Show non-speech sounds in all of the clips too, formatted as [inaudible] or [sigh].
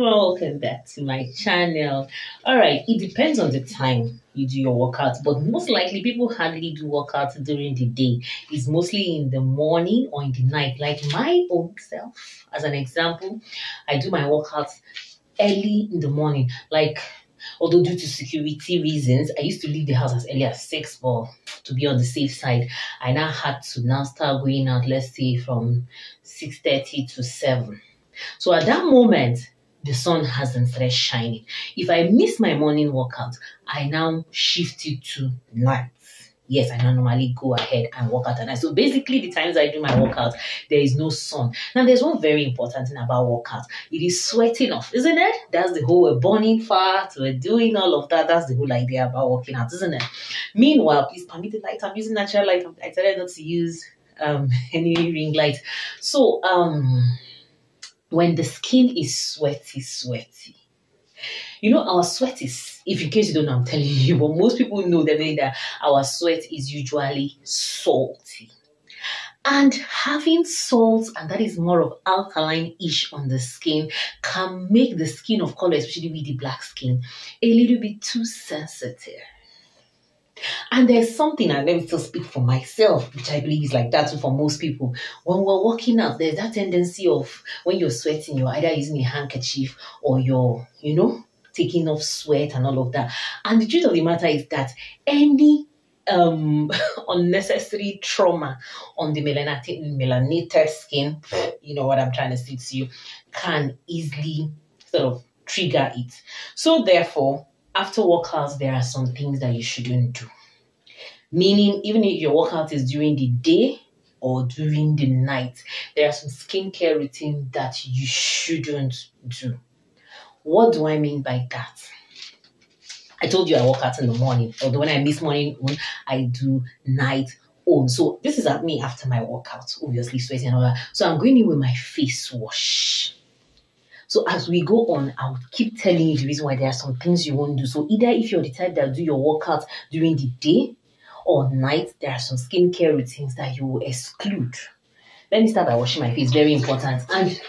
welcome back to my channel. All right it depends on the time you do your workout but most likely people hardly do workouts during the day. It's mostly in the morning or in the night. Like my own self as an example i do my workouts early in the morning. Like although due to security reasons i used to leave the house as early as six but to be on the safe side i now had to now start going out let's say from 6.30 to 7 so at that moment the sun hasn't started shining. If I miss my morning workout, I now shift it to night. Yes, I now normally go ahead and work out at night. So basically, the times I do my workout, there is no sun. Now, there's one very important thing about workout. It is sweating off, isn't it? That's the whole we're burning fat, we're doing all of that. That's the whole idea about working out, isn't it? Meanwhile, please permit the light. I'm using natural light. I decided not to use um [laughs] any ring light. So um when the skin is sweaty, sweaty. You know, our sweat is, if in case you don't know, I'm telling you, [laughs] but most people know that, our sweat is usually salty. And having salt, and that is more of alkaline-ish on the skin, can make the skin of color, especially with the black skin, a little bit too sensitive. And there's something, and let me still speak for myself, which I believe is like that for most people. When we're working out, there's that tendency of when you're sweating, you're either using a handkerchief or you're, you know, taking off sweat and all of that. And the truth of the matter is that any um [laughs] unnecessary trauma on the melanated melanated skin, [sniffs] you know what I'm trying to say to you, can easily sort of trigger it. So therefore, after workouts, there are some things that you shouldn't do. Meaning, even if your workout is during the day or during the night, there are some skincare routines that you shouldn't do. What do I mean by that? I told you I work out in the morning, although when I miss morning I do night on. So this is at me after my workout, obviously sweating and all that. So I'm going in with my face wash. So as we go on, I'll keep telling you the reason why there are some things you won't do. So either if you're the type that do your workout during the day or night, there are some skincare routines that you will exclude. Let me start by washing my face, very important. And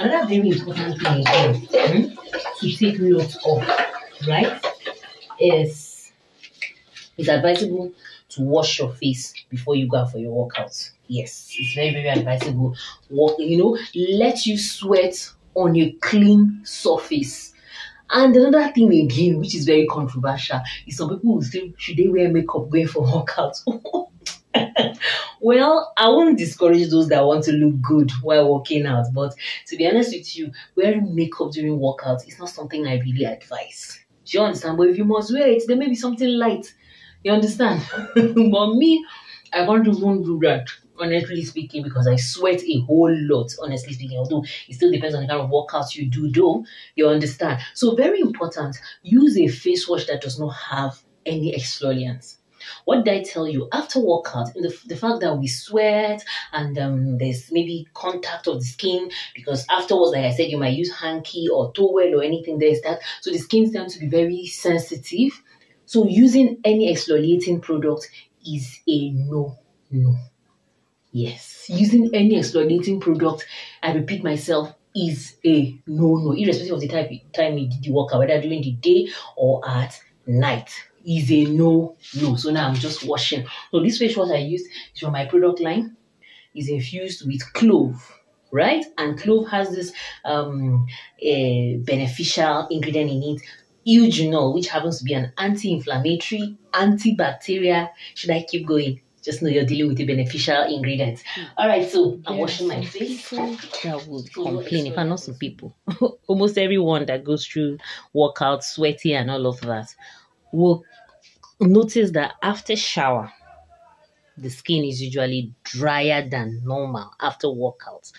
another very important thing hmm, to take note of, right, is it's advisable to wash your face before you go out for your workout. Yes, it's very, very advisable. Walk, you know, let you sweat on a clean surface. And another thing again, which is very controversial, is some people will say, should they wear makeup going for [laughs] workouts? [laughs] well, I won't discourage those that want to look good while working out, but to be honest with you, wearing makeup during workouts is not something I really advise. Do you understand? But if you must wear it, there may be something light. You understand? [laughs] but me, I can't even do that honestly speaking, because I sweat a whole lot, honestly speaking, although it still depends on the kind of workouts you do, though, you understand. So, very important, use a face wash that does not have any exfoliants. What did I tell you? After workout, the, the fact that we sweat and um, there's maybe contact of the skin, because afterwards, like I said, you might use hanky or towel or anything, there's that. So the skin tends to be very sensitive. So using any exfoliating product is a no, no. Yes, using any exfoliating product, I repeat myself, is a no-no, irrespective of the type time you did the workout, whether during the day or at night. Is a no-no. So now I'm just washing. So this face wash I use is from my product line. Is infused with clove right? And clove has this um, a beneficial ingredient in it, eugenol, which happens to be an anti-inflammatory, antibacterial. Should I keep going? Just know you're dealing with a beneficial ingredient. Mm. All right, so I'm washing my face. That would complain if I'm not some people. [laughs] Almost everyone that goes through workout, sweaty, and all of that will notice that after shower, the skin is usually drier than normal after workouts.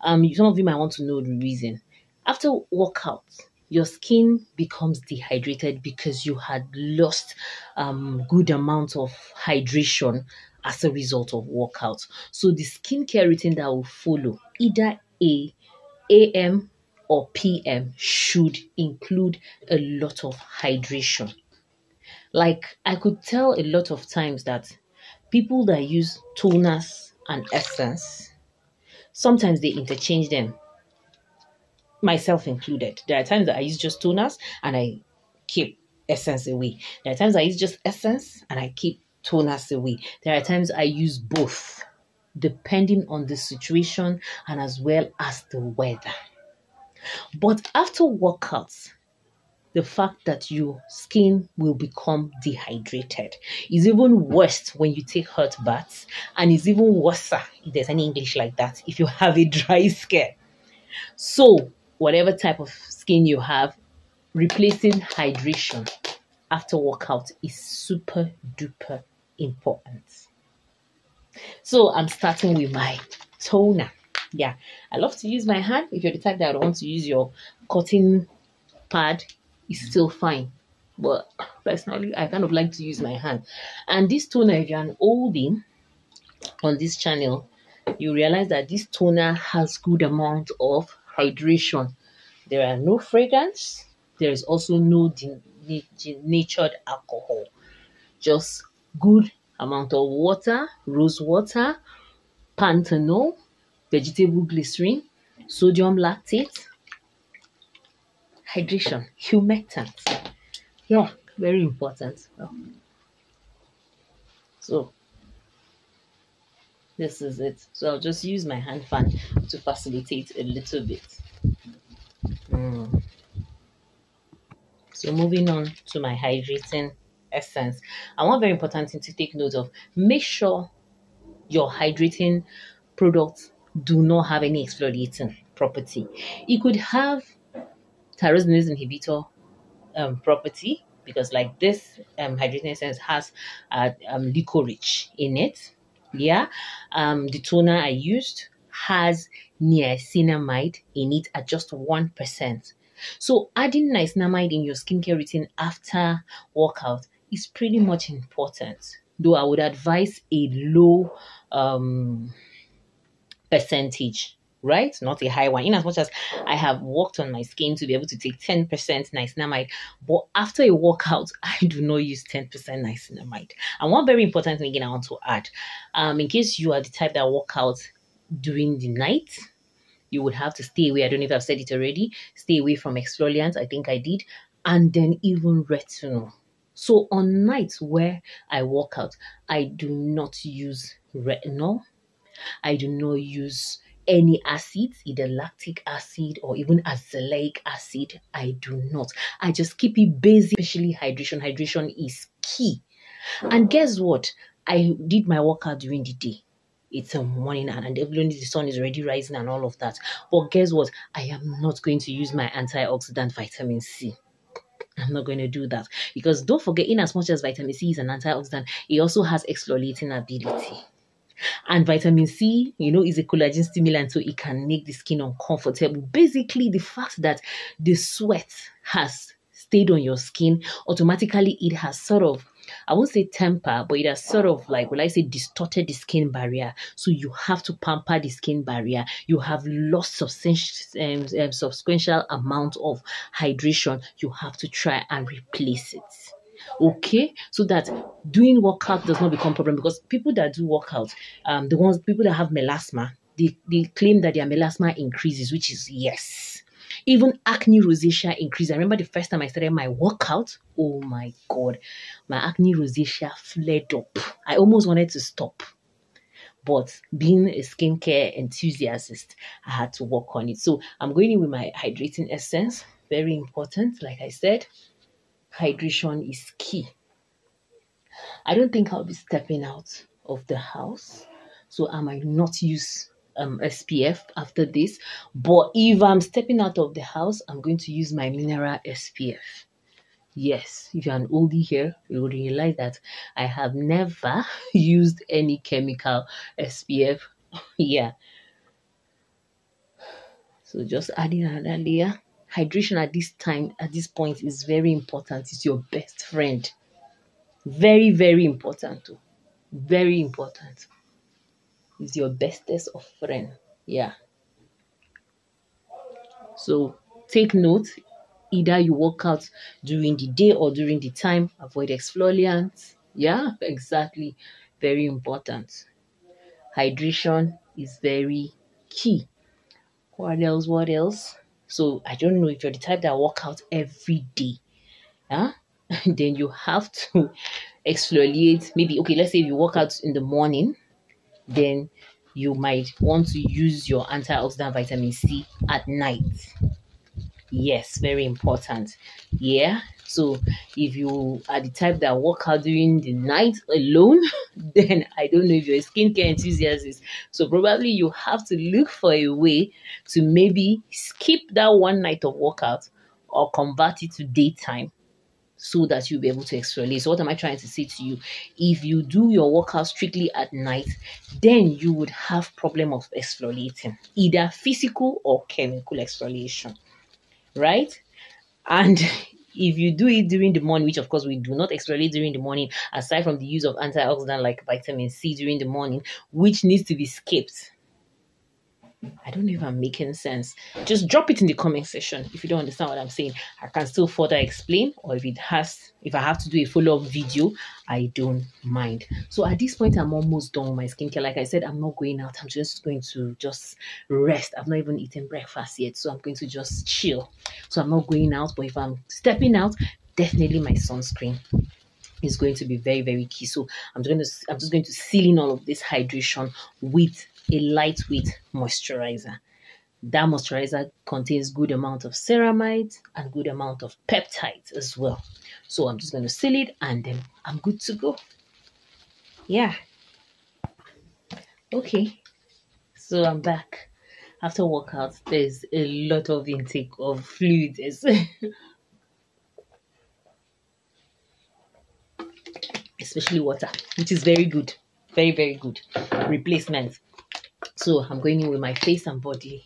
Um, some of you might want to know the reason. After workouts, your skin becomes dehydrated because you had lost um, good amount of hydration as a result of workout. So the skincare routine that will follow, either a AM or PM, should include a lot of hydration. Like I could tell a lot of times that people that use toners and essence, sometimes they interchange them myself included. There are times that I use just toners and I keep essence away. There are times I use just essence and I keep toners away. There are times I use both, depending on the situation and as well as the weather. But after workouts, the fact that your skin will become dehydrated is even worse when you take hot baths, and is even worse if there's any English like that if you have a dry skin. So, whatever type of skin you have, replacing hydration after workout is super duper important. So, I'm starting with my toner. Yeah, I love to use my hand. If you're the type that want to use your cotton pad, it's still fine. But personally, I kind of like to use my hand. And this toner, if you're an oldie on this channel, you realize that this toner has good amount of hydration. There are no fragrance. There is also no denatured alcohol. Just good amount of water, rose water, panthenol, vegetable glycerin, sodium lactate, hydration, humectant. Yeah, very important. So this is it. So I'll just use my hand fan to facilitate a little bit. Mm. So moving on to my hydrating essence. And one very important thing to take note of, make sure your hydrating products do not have any exfoliating property. It could have tyrosinase inhibitor um, property because like this um, hydrating essence has uh, um, licorice in it yeah um the toner i used has niacinamide in it at just 1% so adding niacinamide in your skincare routine after workout is pretty much important though i would advise a low um percentage right? Not a high one. In as much as I have worked on my skin to be able to take 10% niacinamide, but after a workout, [laughs] I do not use 10% niacinamide. And one very important thing again I want to add, um, in case you are the type that work out during the night, you would have to stay away. I don't know if I've said it already. Stay away from exfoliants. I think I did. And then even retinol. So on nights where I work out, I do not use retinol. I do not use any acids, either lactic acid or even azelaic acid. I do not. I just keep it basic, especially hydration. Hydration is key. And guess what? I did my workout during the day. It's a morning and, and the sun is already rising and all of that. But guess what? I am not going to use my antioxidant vitamin C. I'm not going to do that because don't forget, in as much as vitamin C is an antioxidant, it also has exfoliating ability. And vitamin C, you know, is a collagen stimulant, so it can make the skin uncomfortable. Basically, the fact that the sweat has stayed on your skin, automatically it has sort of I won't say temper, but it has sort of like, will I say, distorted the skin barrier. So you have to pamper the skin barrier. You have lost substantial, um, um, substantial amount of hydration. You have to try and replace it okay so that doing workout does not become problem because people that do workout um the ones people that have melasma they, they claim that their melasma increases which is yes even acne rosacea increase. I remember the first time I started my workout. Oh my god, my acne rosacea flared up. I almost wanted to stop. But being a skincare enthusiast, I had to work on it. So I'm going in with my hydrating essence. Very important, like I said hydration is key. I don't think I'll be stepping out of the house, so I might not use um, SPF after this. But if I'm stepping out of the house, I'm going to use my mineral SPF. Yes, if you're an oldie here, you will realize that I have never [laughs] used any chemical SPF. [laughs] yeah. So just adding another layer hydration at this time, at this point, is very important. It's your best friend. Very, very important. Too. Very important. It's your bestest of friend. Yeah. So take note. Either you work out during the day or during the time. Avoid exfoliants. Yeah, exactly. Very important. Hydration is very key. What else? What else? So I don't know if you're the type that work out every day. Huh? [laughs] then you have to [laughs] exfoliate. Maybe okay, let's say if you work out in the morning, then you might want to use your antioxidant vitamin C at night. Yes, very important. Yeah. So if you are the type that work out during the night alone, [laughs] then I don't know if you're a skincare enthusiast. So probably you have to look for a way to maybe skip that one night of workout or convert it to daytime so that you'll be able to exfoliate. So what am I trying to say to you? If you do your workout strictly at night, then you would have problem of exfoliating, either physical or chemical exfoliation right? And [laughs] if you do it during the morning, which of course we do not exfoliate during the morning, aside from the use of antioxidant like vitamin C during the morning, which needs to be skipped I don't know if I'm making sense. Just drop it in the comment section if you don't understand what I'm saying. I can still further explain, or if it has, if I have to do a follow-up video, I don't mind. So at this point, I'm almost done with my skincare. Like I said, I'm not going out. I'm just going to just rest. I've not even eaten breakfast yet, so I'm going to just chill. So I'm not going out, but if I'm stepping out, definitely my sunscreen is going to be very very key so i'm going to i'm just going to seal in all of this hydration with a lightweight moisturizer. That moisturizer contains good amount of ceramide and good amount of peptides as well. So I'm just going to seal it and then I'm good to go. Yeah. Okay. So I'm back. After workout, there's a lot of intake of fluids. [laughs] Especially water, which is very good. Very, very good. Replacement so I'm going in with my face and body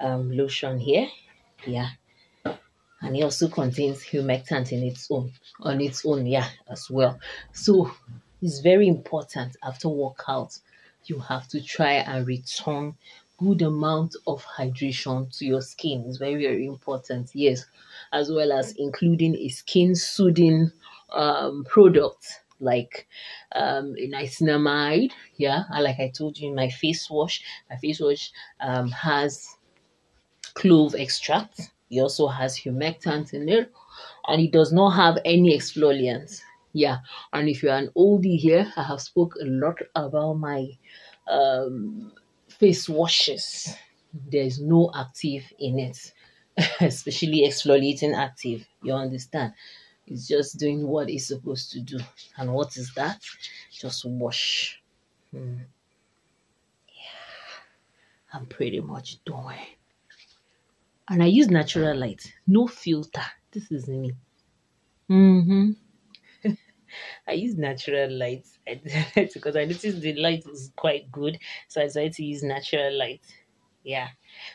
um, lotion here. Yeah. And it also contains humectant in its own, on its own, yeah, as well. So it's very important after workout, you have to try and return good amount of hydration to your skin. It's very, very important, yes, as well as including a skin soothing um, product like um, a niacinamide. Yeah, like I told you, my face wash, my face wash um, has clove extract. It also has humectant in it, and it does not have any exfoliants. Yeah, and if you're an oldie here, I have spoke a lot about my um, face washes. There's no active in it, [laughs] especially exfoliating active. You understand? It's just doing what it's supposed to do. And what is that? Just wash. Hmm. Yeah, I'm pretty much done. And I use natural light, no filter. This is me. Mm-hmm. [laughs] I use natural light [laughs] because I noticed the light is quite good, so I decided to use natural light. Yeah.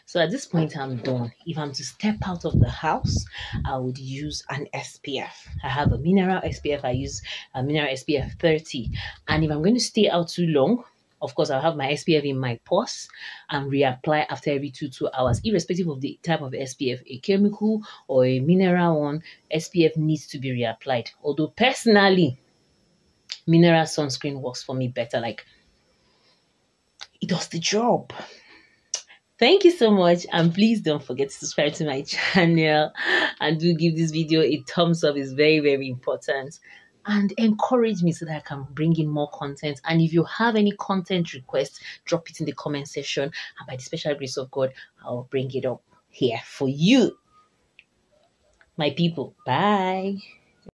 So at this point, I'm done. If I'm to step out of the house, I would use an SPF. I have a mineral SPF. I use a mineral SPF 30. And if I'm going to stay out too long, of course, I'll have my SPF in my purse and reapply after every two two hours, irrespective of the type of SPF, a chemical or a mineral one. SPF needs to be reapplied. Although personally, mineral sunscreen works for me better. Like it does the job. Thank you so much and please don't forget to subscribe to my [laughs] channel and do give this video a thumbs up. It's very, very important. And encourage me so that I can bring in more content. And if you have any content requests, drop it in the comment section. And by the special grace of God, I'll bring it up here for you. My people, bye.